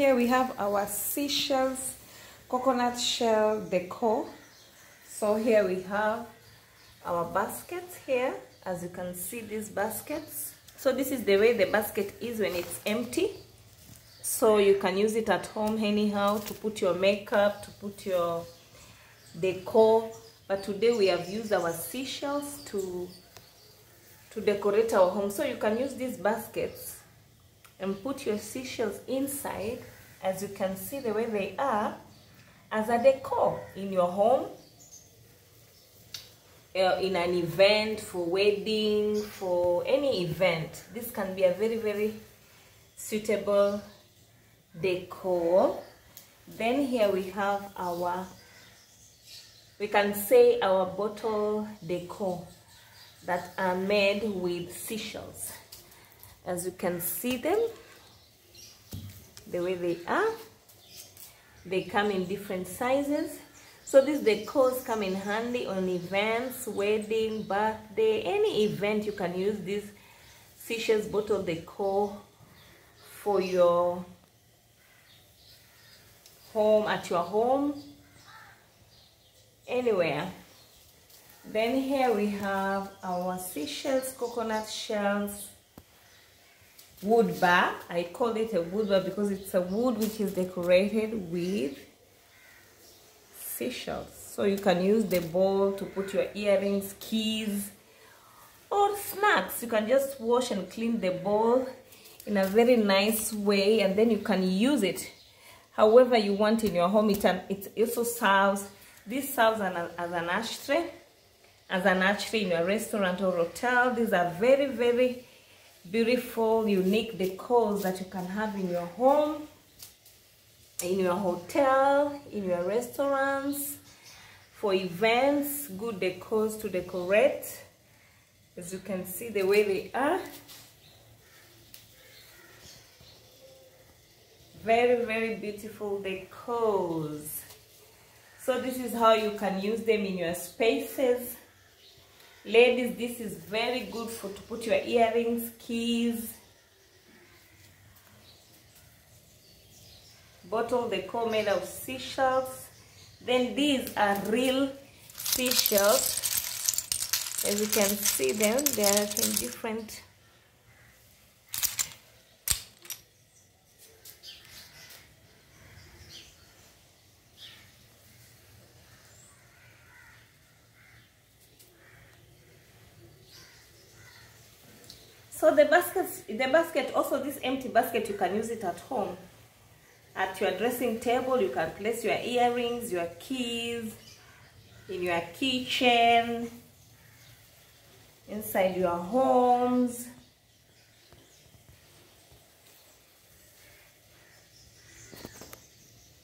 here we have our seashells coconut shell decor. So here we have our baskets here. As you can see these baskets. So this is the way the basket is when it's empty. So you can use it at home anyhow to put your makeup to put your decor. But today we have used our seashells to to decorate our home. So you can use these baskets and put your seashells inside as you can see the way they are as a decor in your home uh, in an event for wedding for any event. This can be a very very suitable decor. Then here we have our we can say our bottle decor that are made with seashells as you can see them the way they are they come in different sizes. So these decors come in handy on events wedding birthday any event you can use this seashells bottle decor for your home at your home anywhere. Then here we have our seashells coconut shells wood bar i call it a wood bar because it's a wood which is decorated with seashells. So you can use the bowl to put your earrings keys or snacks. You can just wash and clean the bowl in a very nice way and then you can use it however you want in your home. It, it also serves this serves an, as an ashtray as an ashtray in your restaurant or hotel. These are very very beautiful unique decors that you can have in your home in your hotel in your restaurants for events good decors to decorate. As you can see the way they are. Very very beautiful decors. So this is how you can use them in your spaces ladies this is very good for to put your earrings keys. Bottle decor made of seashells. Then these are real seashells. As you can see them they are in different So the basket, the basket, also this empty basket, you can use it at home. At your dressing table, you can place your earrings, your keys, in your kitchen, inside your homes.